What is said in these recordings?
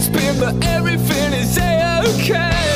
spin, but everything is a-okay.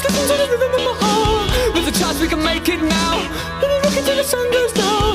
Step into the rhythm of my heart. There's a chance we can make it now. Let me look into the sun goes down.